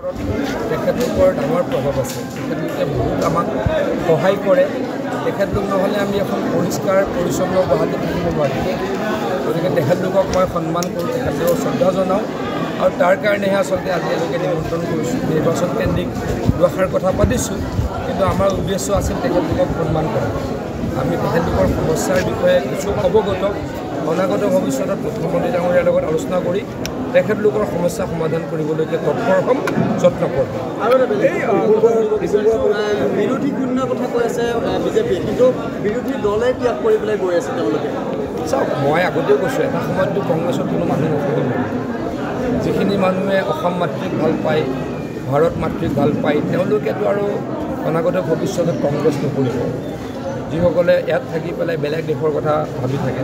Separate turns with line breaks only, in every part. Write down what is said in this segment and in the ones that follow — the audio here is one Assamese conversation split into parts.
তেখেতলোকৰ ডাঙৰ প্ৰভাৱ আছে। তেখেতলোকে বহুত আমাক সহায় কৰে। তেখেতলোক নহ'লে আমি এখন পৰিষ্কাৰ পৰিচ্ছন্ন গুৱাহাটীত থাকিব নোৱাৰিম। গতিকে তেখেতলোকক মই সন্মান কৰোঁ তেখেতলোকক শ্ৰদ্ধা জনাওঁ আৰু তাৰ কাৰণেহে আচলতে আজি এওঁলোকে নিমন্ত্ৰণ কৰিছোঁ। নিৰ্বাচন কেন্দ্ৰিক দুআষাৰ কথা পাতিছোঁ কিন্তু আমাৰ উদ্দেশ্য আছিল তেখেতলোকক সন্মান কৰা। আমি তেখেতলোকৰ সমস্যাৰ বিষয়ে কিছু অৱগত অনাগত ভৱিষ্যতত মুখ্যমন্ত্ৰী ডাঙৰীয়াৰ লগত আলোচনা কৰি তেখেতলোকৰ সমস্যা সমাধান কৰিবলৈকে তৎপৰ হ'ম যত্ন কৰিম
আৰু এটা বিৰোধী শূন্য কথা কৈ আছে বিজেপিয়ে কিন্তু বিৰোধী দলে ত্যাগ কৰি পেলাই গৈ আছে তেওঁলোকে।
চাওক মই আগতেও কৈছোঁ এটা সময়ততো কংগ্ৰেছত কোনো মানুহ নাথাকিব। যিখিনি মানুহে অসম মাতৃক ভাল পায় ভাৰত মাতৃক ভাল পায় তেওঁলোকেতো আৰু অনাগত ভৱিষ্যতত কংগ্ৰেছ নকৰিব। যিসকলে ইয়াত থাকি পেলাই বেলেগ দেশৰ কথা ভাবি থাকে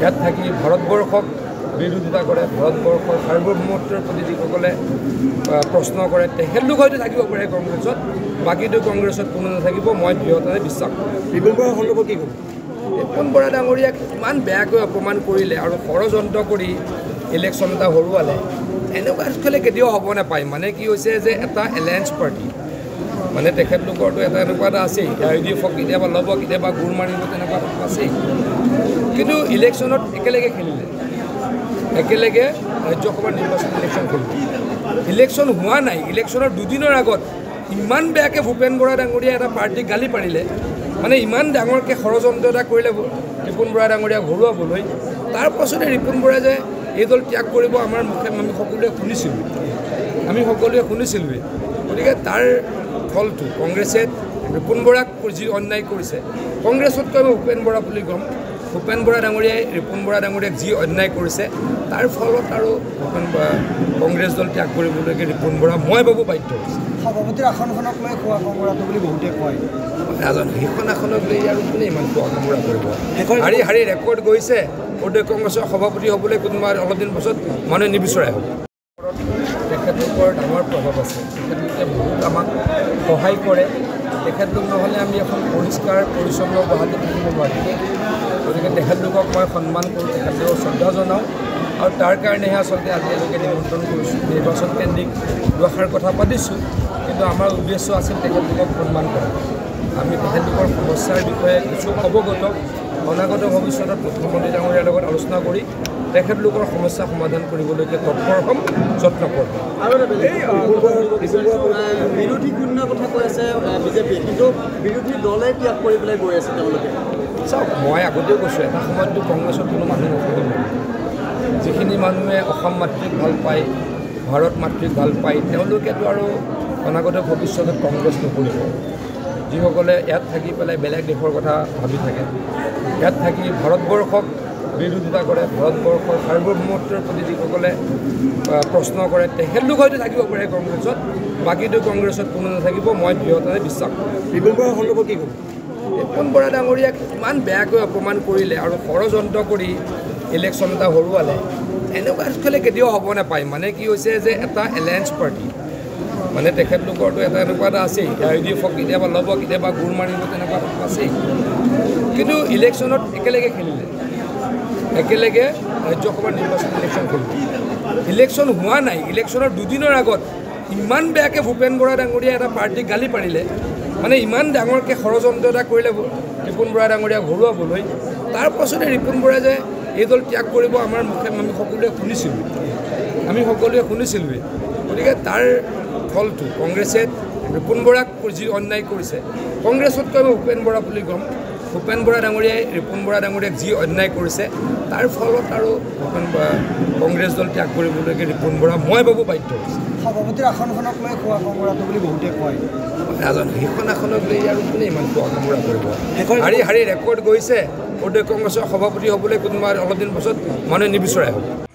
ইয়াত থাকি ভাৰতবৰ্ষক বিৰোধিতা কৰে ভাৰতবৰ্ষৰ সাৰ্বভৌমত্বৰ প্ৰতি যিসকলে প্ৰশ্ন কৰে তেখেতলোক হয়তো থাকিব পাৰে কংগ্ৰেছত বাকীটো কংগ্ৰেছত কোনো নাথাকিব মই দৃঢ়তাৰে বিশ্বাস কৰোঁ।
বিপুল বৰা সন্দৰ্ভত কি ক'ব?
ৰিপুণ বৰা ডাঙৰীয়াক ইমান বেয়াকৈ অপমান কৰিলে আৰু ষড়যন্ত্ৰ কৰি ইলেকশ্যন এটা হৰুৱালে এনেকুৱা খেলে কেতিয়াও হ'ব নাপায়। মানে কি হৈছে যে এটা এলায়েন্স পাৰ্টি মানে তেখেতলোকৰতো এটা এনেকুৱা এটা আছেই। ইউ ডি এফক কেতিয়াবা ল'ব কেতিয়াবা গোৰ মাৰিব তেনেকুৱা আছেই। কিন্তু ইলেকশ্যনত একেলগে খেলিলে। একেলগে ৰাজ্যসভাৰ নিৰ্বাচন ইলেকশ্যন খেলিলে। ইলেকশ্যন হোৱা নাই। ইলেকশ্যনৰ দুদিনৰ আগত ইমান বেয়াকৈ ভূপেন বৰা ডাঙৰীয়াই এটা পাৰ্টিক গালি পাৰিলে। মানে ইমান ডাঙৰকৈ ষড়যন্ত্ৰ এটা কৰিলে ৰিপুণ বৰা ডাঙৰীয়াক হৰুৱাবলৈ। তাৰ পাছতে ৰিপুণ বৰাই যে এই দল ত্যাগ কৰিব আমাৰ মুখে আমি সকলোৱে শুনিছিলোঁ। আমি সকলোৱে শুনিছিলোঁৱেই। গতিকে তাৰ ফলটো কংগ্ৰেছে ৰিপুণ বৰাক যি অন্যায় কৰিছে। কংগ্ৰেছতকৈ আমি ভূপেন বৰা বুলি ক'ম। ভূপেন বৰা ডাঙৰীয়াই ৰিপুণ বৰা ডাঙৰীয়াক যি অন্যায় কৰিছে তাৰ ফলত আৰু ভূপেন বৰা কংগ্ৰেছ দল ত্যাগ কৰিবলৈকে ৰিপুণ বৰা মই ভাবোঁ বাধ্য হৈছে।
সভাপতিৰ আসনখনক লৈ খোৱা কমৰাটো বুলি বহুতে কয়।
নাজানো সেইখন আসনক লৈ আৰু কোনে ইমান খোৱা কামোৰা কৰিব? শাৰী শাৰী ৰেকৰ্ড গৈছে প্ৰদেশ কংগ্ৰেছৰ সভাপতি হ'বলৈ কোনোবা অলপ দিন পাছত মানুহে নিবিচৰাই হ'ব। তেখেতলোকৰ ডাঙৰ প্ৰভাৱ আছে। তেখেতলোকে বহুত আমাক সহায় কৰে। তেখেতলোক নহ'লে আমি এখন পৰিষ্কাৰ পৰিচ্ছন্ন গুৱাহাটীত থাকিব নোৱাৰিম। গতিকে তেখেতলোকক মই সন্মান কৰোঁ তেখেতলোকক শ্ৰদ্ধা জনাওঁ। আৰু তাৰ কাৰণেহে আচলতে আজি এওঁলোকে নিমন্ত্ৰণ কৰিছোঁ। নিৰ্বাচন কেন্দ্ৰিক দুআষাৰ কথা পাতিছোঁ। কিন্তু আমাৰ উদ্দেশ্য আছিল তেখেতলোকক সন্মান কৰা। আমি তেখেতলোকৰ সমস্যাৰ বিষয়ে কিছু অৱগত অনাগত ভৱিষ্যতত মুখ্যমন্ত্ৰী ডাঙৰীয়াৰ লগত আলোচনা কৰি তেখেতলোকৰ সমস্যা সমাধান কৰিবলৈকে তৎপৰ হ'ম যত্ন কৰিম
আৰু এটা বিৰোধী শূন্য কথা কৈ আছে বিজেপিয়ে কিন্তু বিৰোধী দলে ত্যাগ কৰি পেলাই গৈ আছে তেওঁলোকে।
চাওক মই আগতেও কৈছোঁ এটা সময়ততো কংগ্ৰেছত কোনো মানুহ নাথাকিব। যিখিনি মানুহে অসম মাতৃক ভাল পায় ভাৰত মাতৃক ভাল পায় তেওঁলোকেতো আৰু অনাগত ভৱিষ্যতত কংগ্ৰেছ নকৰিব। যিসকলে ইয়াত থাকি পেলাই বেলেগ দেশৰ কথা ভাবি থাকে ইয়াত থাকি ভাৰতবৰ্ষক বিৰোধিতা কৰে ভাৰতবৰ্ষৰ সাৰ্বভৌমত্বৰ প্ৰতি যিসকলে প্ৰশ্ন কৰে তেখেতলোক হয়তো থাকিব পাৰে কংগ্ৰেছত বাকীটো কংগ্ৰেছত কোনো নাথাকিব মই দৃঢ়তাৰে বিশ্বাস কৰোঁ।
বিপুল বৰা সন্দৰ্ভত কি ক'ব?
ৰিপুণ বৰা ডাঙৰীয়াক ইমান বেয়াকৈ অপমান কৰিলে আৰু ষড়যন্ত্ৰ কৰি ইলেকশ্যন এটা হৰুৱালে এনেকুৱা খেলে কেতিয়াও হ'ব নাপায়। মানে কি হৈছে যে এটা এলায়েন্স পাৰ্টি মানে তেখেতলোকৰতো এটা এনেকুৱা এটা আছেই। ইউ ডি এফক কেতিয়াবা ল'ব কেতিয়াবা গোৰ মাৰিব তেনেকুৱা আছেই। কিন্তু ইলেকশ্যনত একেলগে খেলিলে। একেলগে ৰাজ্যসভাৰ নিৰ্বাচন ইলেকশ্যন খেলিলে। ইলেকশ্যন হোৱা নাই। ইলেকশ্যনৰ দুদিনৰ আগত ইমান বেয়াকৈ ভূপেন বৰা ডাঙৰীয়াই এটা পাৰ্টিক গালি পাৰিলে। মানে ইমান ডাঙৰকৈ ষড়যন্ত্ৰ এটা কৰিলে ৰিপুণ বৰা ডাঙৰীয়াক হৰুৱাবলৈ তাৰ পাছতে ৰিপুণ বৰাই যে এই দল ত্যাগ কৰিব আমাৰ মুখে আমি সকলোৱে শুনিছিলোঁ আমি সকলোৱে শুনিছিলোঁৱেই। গতিকে তাৰ ফলটো কংগ্ৰেছে ৰিপুণ বৰাক যি অন্যায় কৰিছে। কংগ্ৰেছতকৈ আমি ভূপেন বৰা বুলি ক'ম। ভূপেন বৰা ডাঙৰীয়াই ৰিপুণ বৰা ডাঙৰীয়াক যি অন্যায় কৰিছে তাৰ ফলত আৰু ভূপেন বৰা কংগ্ৰেছ দল ত্যাগ কৰিবলৈকে ৰিপুণ বৰা মই ভাবোঁ বাধ্য হৈছে।
সভাপতিৰ আসনখনক লৈ খোৱা কমৰাটো বুলি বহুতে কয়।
নাজানো সেইখন আসনক লৈ আৰু কোনে ইমান খোৱা কামোৰা কৰিব? শাৰী শাৰী ৰেকৰ্ড গৈছে প্ৰদেশ কংগ্ৰেছৰ সভাপতি হ'বলৈ কোনোবা অলপ দিন পাছত মানুহে নিবিচৰাই হ'ব।